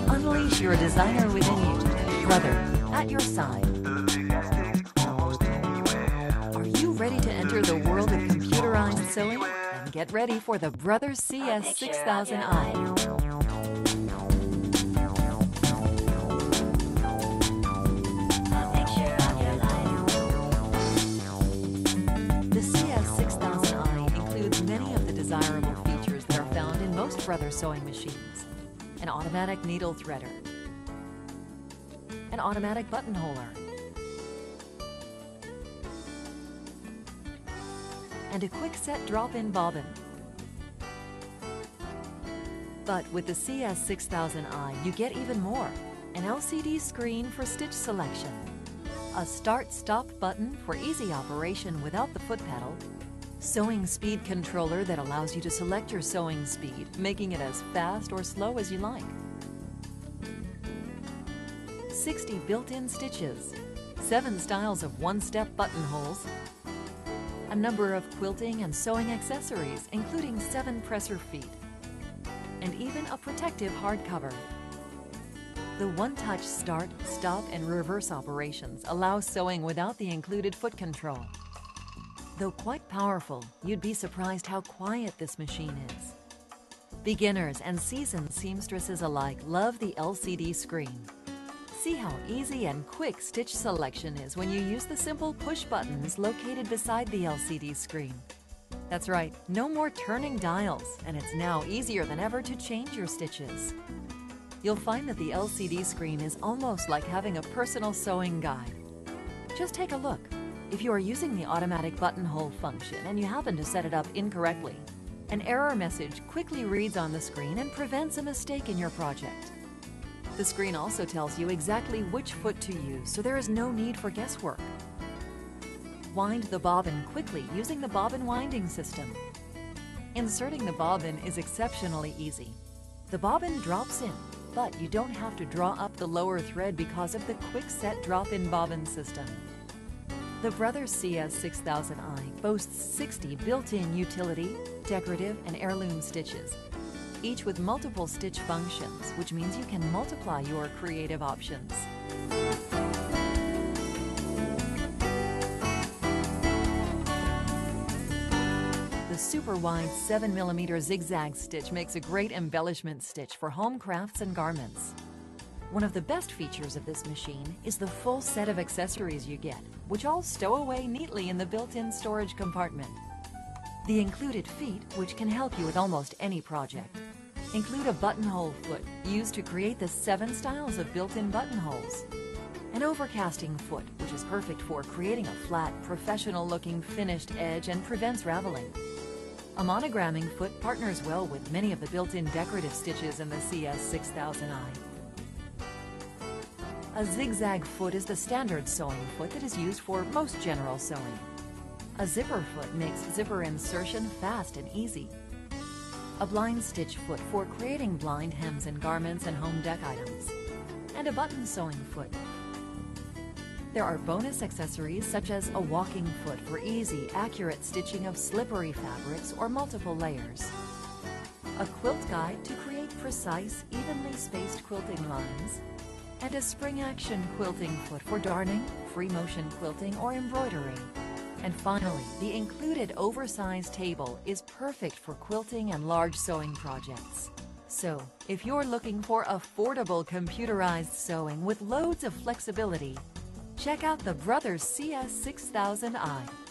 unleash your designer within you. Brother, at your side. Are you ready to enter the world of computerized sewing? Then get ready for the Brothers CS 6000i. A picture of your life. The CS6000i includes many of the desirable features that are found in most brother sewing machines. An automatic needle threader, an automatic buttonholer, and a quick set drop-in bobbin. But with the CS6000i, you get even more. An LCD screen for stitch selection, a start-stop button for easy operation without the foot pedal, sewing speed controller that allows you to select your sewing speed, making it as fast or slow as you like, 60 built-in stitches, 7 styles of one-step buttonholes, a number of quilting and sewing accessories, including 7 presser feet, and even a protective hardcover. The one-touch start, stop, and reverse operations allow sewing without the included foot control. Though quite powerful, you'd be surprised how quiet this machine is. Beginners and seasoned seamstresses alike love the LCD screen. See how easy and quick stitch selection is when you use the simple push buttons located beside the LCD screen. That's right, no more turning dials, and it's now easier than ever to change your stitches. You'll find that the LCD screen is almost like having a personal sewing guide. Just take a look. If you are using the automatic buttonhole function and you happen to set it up incorrectly, an error message quickly reads on the screen and prevents a mistake in your project. The screen also tells you exactly which foot to use, so there is no need for guesswork. Wind the bobbin quickly using the bobbin winding system. Inserting the bobbin is exceptionally easy. The bobbin drops in, but you don't have to draw up the lower thread because of the quick set drop-in bobbin system. The Brothers CS6000i boasts 60 built-in utility, decorative, and heirloom stitches, each with multiple stitch functions, which means you can multiply your creative options. The super wide 7mm zigzag stitch makes a great embellishment stitch for home crafts and garments. One of the best features of this machine is the full set of accessories you get, which all stow away neatly in the built-in storage compartment. The included feet, which can help you with almost any project, include a buttonhole foot used to create the seven styles of built-in buttonholes, an overcasting foot, which is perfect for creating a flat, professional-looking finished edge and prevents raveling. A monogramming foot partners well with many of the built-in decorative stitches in the CS6000i. A zigzag foot is the standard sewing foot that is used for most general sewing. A zipper foot makes zipper insertion fast and easy. A blind stitch foot for creating blind hems in garments and home deck items. And a button sewing foot. There are bonus accessories such as a walking foot for easy, accurate stitching of slippery fabrics or multiple layers. A quilt guide to create precise, evenly spaced quilting lines. And a spring action quilting foot for darning, free motion quilting, or embroidery. And finally, the included oversized table is perfect for quilting and large sewing projects. So, if you're looking for affordable computerized sewing with loads of flexibility, check out the Brothers CS6000i.